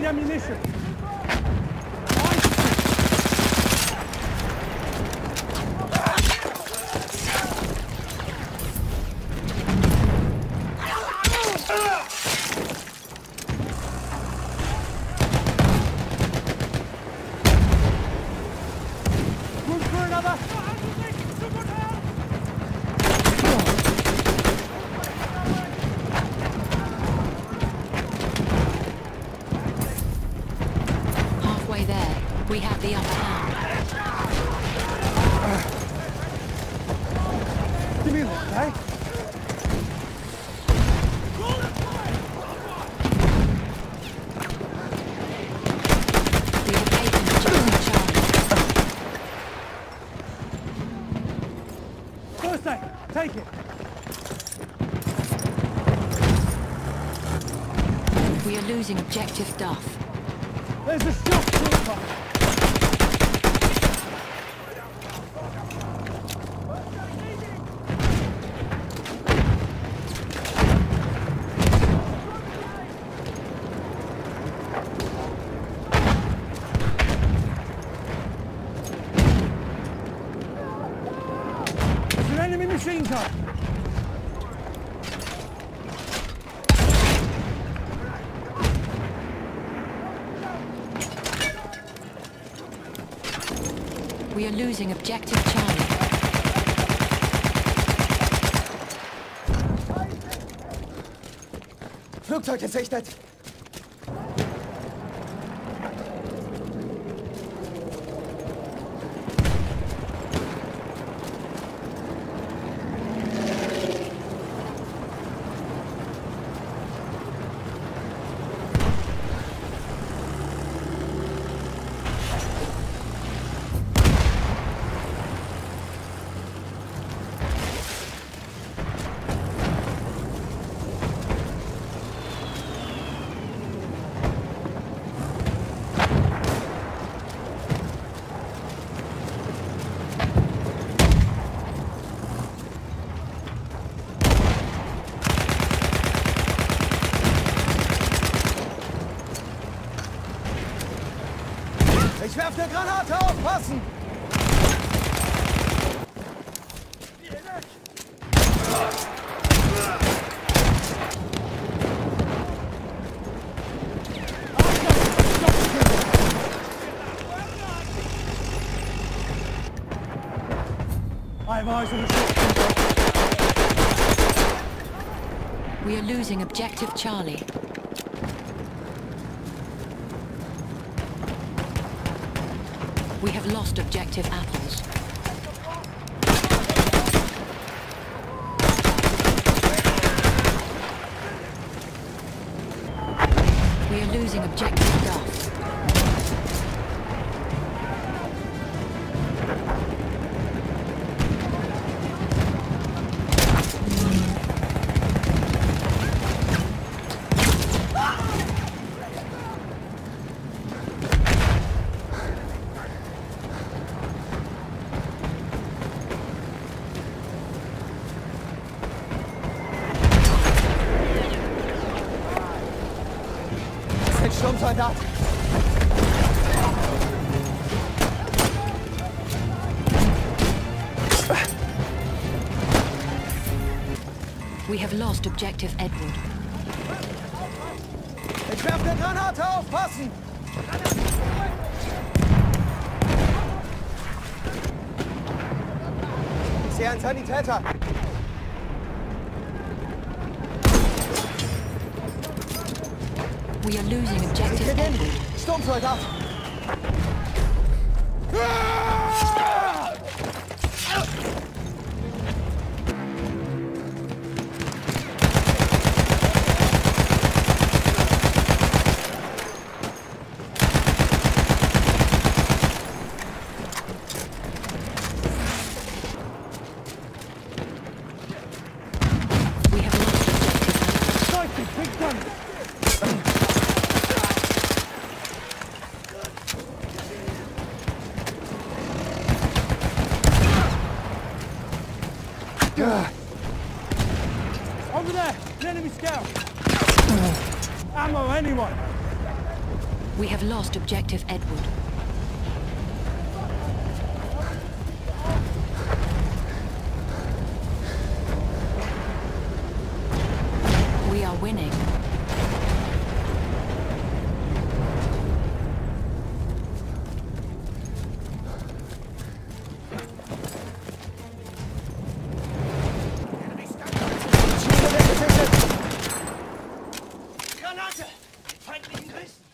green ammunition. For! We have the upper hand. Give me look, eh? We have taken objective Charlie. First aid, take it. We are losing objective Duff. There's a shock machine gun. We are losing objective Charlie. Flugzeug gesichtet. Eine Granate, aufpassen! We are losing objective Charlie. We have lost objective apples. We are losing objective Duff. Ist ein Sturmsoldat. We have lost objective Edward. Ich werf eine Granate, aufpassen! Ich sehe einen Sanitäter. We are losing objective Hier hin! Edward. Over there, an enemy scout. Ammo, anyone. We have lost objective Edward. We are winning. Zielgerät gesichtet! Granate! Feindlichen Christen!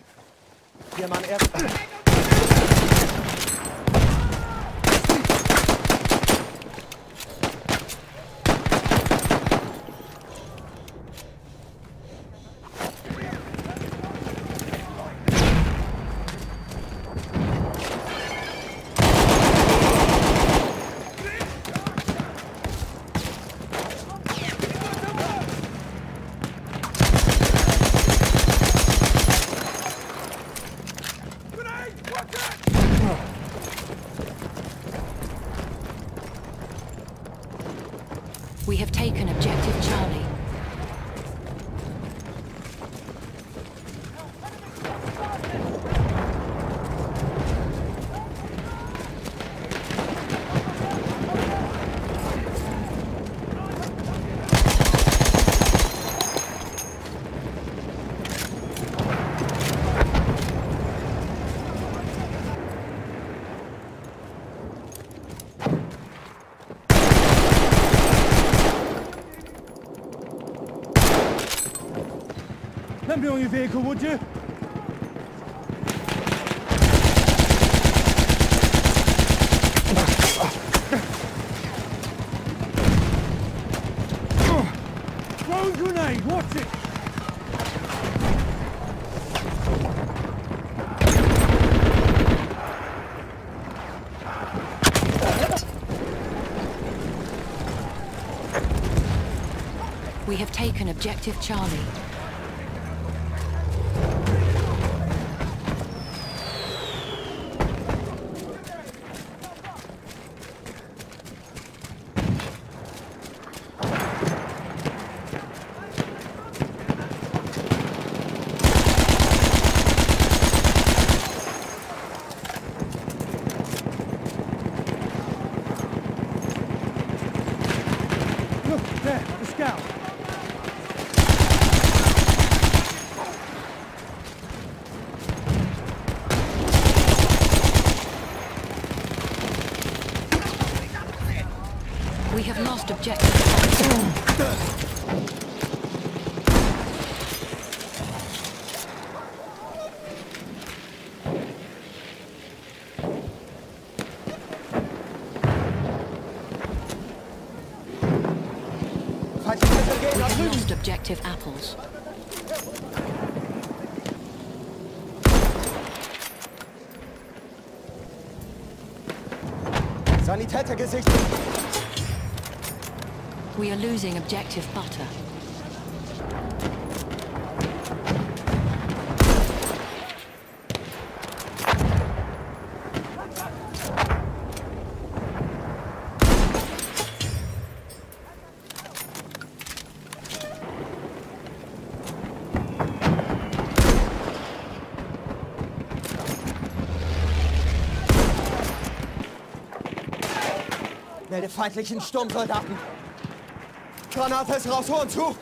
Hier, Mann, erst. We have taken objective Charlie. Me on your vehicle, would you? Grenade, watch it! We have taken objective Charlie. There, the scout. We have lost objective. Oh, Feindliche Gehen We nach have objective apples. Sanitäter gesichtet! We are losing objective butter. Melde feindlichen Sturmsoldaten! Granate ist raus, Horn zu!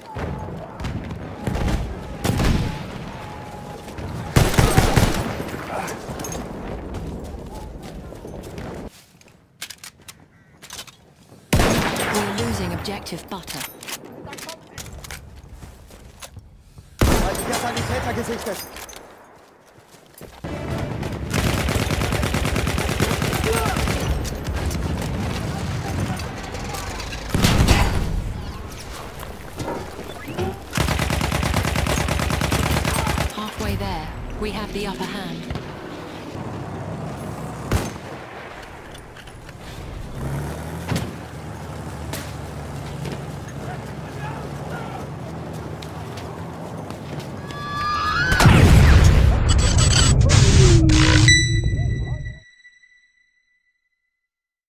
We are losing objective butter. Feindlicher Sanitäter gesichtet!